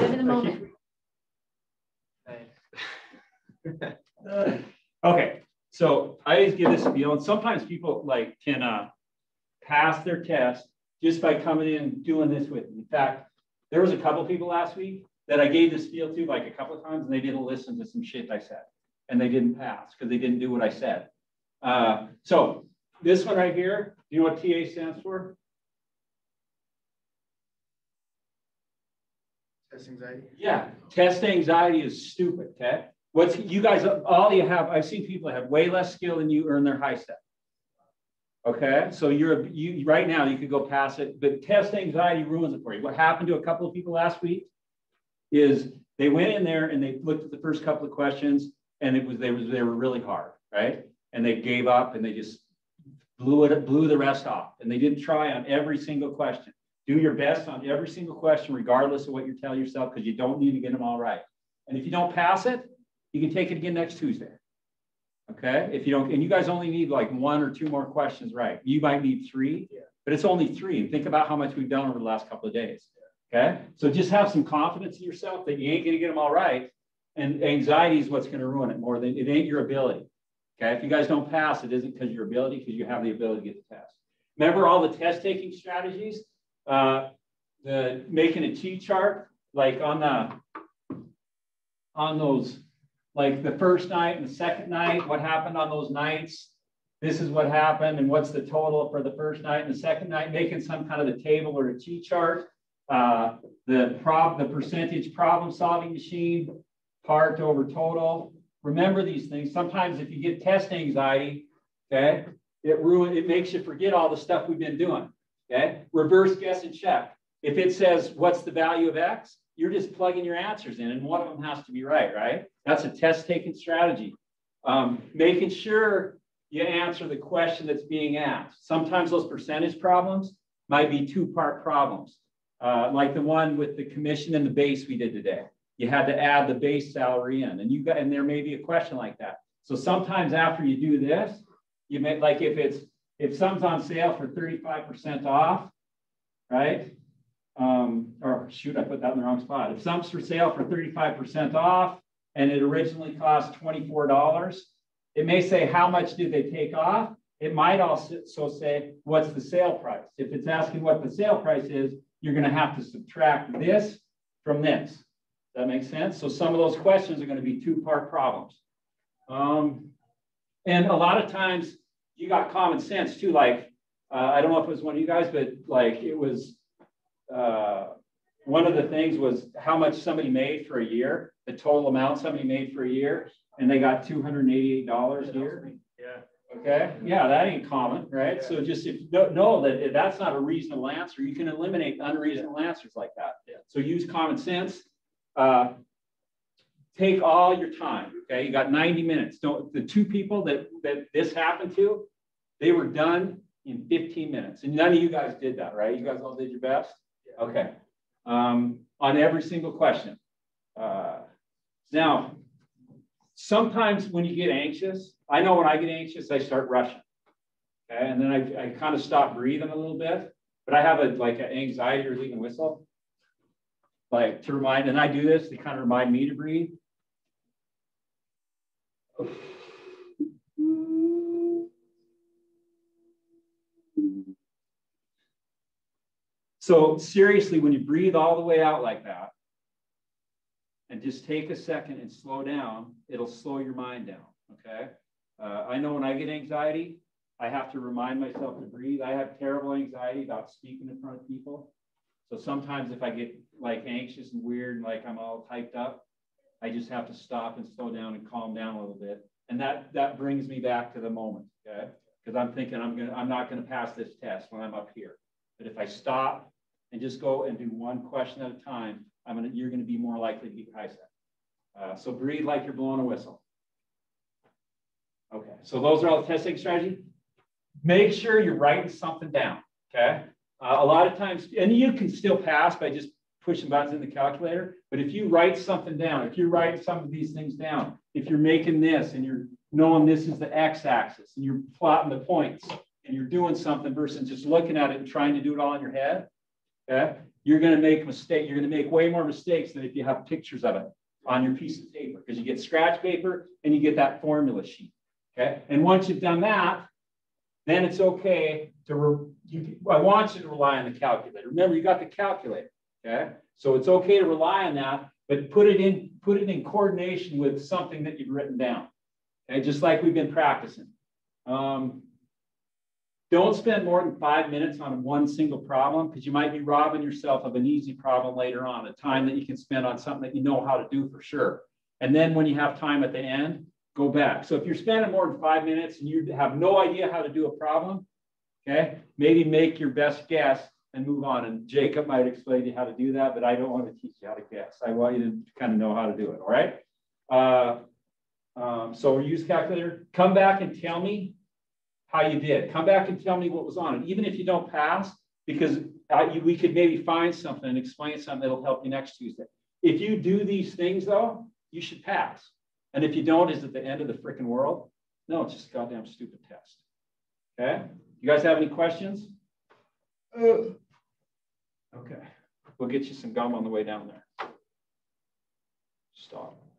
Live in the moment. okay, so I always give this feel, and sometimes people like can uh, pass their test just by coming in and doing this with me. In fact, there was a couple people last week that I gave this feel to like a couple of times, and they didn't listen to some shit I said, and they didn't pass because they didn't do what I said. Uh, so this one right here, do you know what TA stands for? Test anxiety. Yeah, test anxiety is stupid. Okay, what's you guys? All you have, I've seen people have way less skill than you earn their HiSET. Okay, so you're you right now you could go past it, but test anxiety ruins it for you. What happened to a couple of people last week is they went in there and they looked at the first couple of questions and it was they was they were really hard, right? And they gave up and they just blew it blew the rest off and they didn't try on every single question. Do your best on every single question, regardless of what you tell yourself, because you don't need to get them all right. And if you don't pass it, you can take it again next Tuesday. Okay. If you don't, and you guys only need like one or two more questions right. You might need three, Yeah. but it's only three. And think about how much we've done over the last couple of days. Okay. So just have some confidence in yourself that you ain't going to get them all right. And anxiety is what's going to ruin it more than it ain't your ability. Okay. If you guys don't pass, it isn't because your ability, because you have the ability to get the test. Remember all the test taking strategies? Uh, the making a T chart, like on the on those, like the first night and the second night, what happened on those nights? This is what happened, and what's the total for the first night and the second night? Making some kind of a table or a T chart. Uh, the prob the percentage problem solving machine part over total. Remember these things. Sometimes if you get test anxiety, okay, it ruin it makes you forget all the stuff we've been doing. Okay, reverse guess and check. If it says, what's the value of X? You're just plugging your answers in and one of them has to be right, right? That's a test taking strategy. Um, making sure you answer the question that's being asked. Sometimes those percentage problems might be two part problems, uh, like the one with the commission and the base we did today. You had to add the base salary in and you got, and there may be a question like that. So sometimes after you do this, you may like if it's if something's on sale for 35% off, right? Um, or shoot, I put that in the wrong spot. If something's for sale for 35% off and it originally cost $24, it may say how much did they take off? It might also say what's the sale price. If it's asking what the sale price is, you're going to have to subtract this from this. Does that make sense? So some of those questions are going to be two-part problems. Um, and a lot of times you got common sense too. Like, uh, I don't know if it was one of you guys, but like it was, uh, one of the things was how much somebody made for a year, the total amount somebody made for a year, and they got $288 a year. Yeah. Okay, yeah, that ain't common, right? Yeah. So just if know, know that that's not a reasonable answer, you can eliminate unreasonable yeah. answers like that. Yeah. So use common sense. Uh, take all your time. Okay, you got 90 minutes. Don't the two people that that this happened to, they were done in 15 minutes, and none of you guys did that, right? You guys all did your best. Okay, um, on every single question. Uh, now, sometimes when you get anxious, I know when I get anxious, I start rushing. Okay, and then I, I kind of stop breathing a little bit, but I have a like an anxiety relieving whistle, like to remind, and I do this to kind of remind me to breathe. So seriously, when you breathe all the way out like that, and just take a second and slow down, it'll slow your mind down, okay? Uh, I know when I get anxiety, I have to remind myself to breathe. I have terrible anxiety about speaking in front of people. So sometimes if I get like anxious and weird and like I'm all typed up, I just have to stop and slow down and calm down a little bit. And that that brings me back to the moment, okay? Because I'm thinking I'm gonna I'm not gonna pass this test when I'm up here. But if I stop and just go and do one question at a time, I'm gonna you're gonna be more likely to be HiSET. Uh, so breathe like you're blowing a whistle. Okay, so those are all the testing strategy. Make sure you're writing something down. Okay, uh, a lot of times, and you can still pass by just pushing buttons in the calculator. But if you write something down, if you write some of these things down, if you're making this and you're knowing this is the x-axis and you're plotting the points and you're doing something versus just looking at it and trying to do it all in your head, okay? you're going to make mistake. You're going to make way more mistakes than if you have pictures of it on your piece of paper because you get scratch paper and you get that formula sheet. Okay. And once you've done that, then it's okay to, you, I want you to rely on the calculator. Remember, you got the calculator. Okay. So it's okay to rely on that, but put it in, put it in coordination with something that you've written down. Okay. Just like we've been practicing. Um, don't spend more than five minutes on one single problem because you might be robbing yourself of an easy problem later on, a time that you can spend on something that you know how to do for sure. And then when you have time at the end, go back. So if you're spending more than five minutes and you have no idea how to do a problem, okay, maybe make your best guess and move on. And Jacob might explain to you how to do that, but I don't want to teach you how to guess. I want you to kind of know how to do it. All right. Uh, um, so use calculator. Come back and tell me how you did. Come back and tell me what was on it, even if you don't pass, because you, we could maybe find something and explain something that'll help you next Tuesday. If you do these things though, you should pass. And if you don't, is it the end of the freaking world? No, it's just a goddamn stupid test. Okay. You guys have any questions? Uh, okay. We'll get you some gum on the way down there. Stop.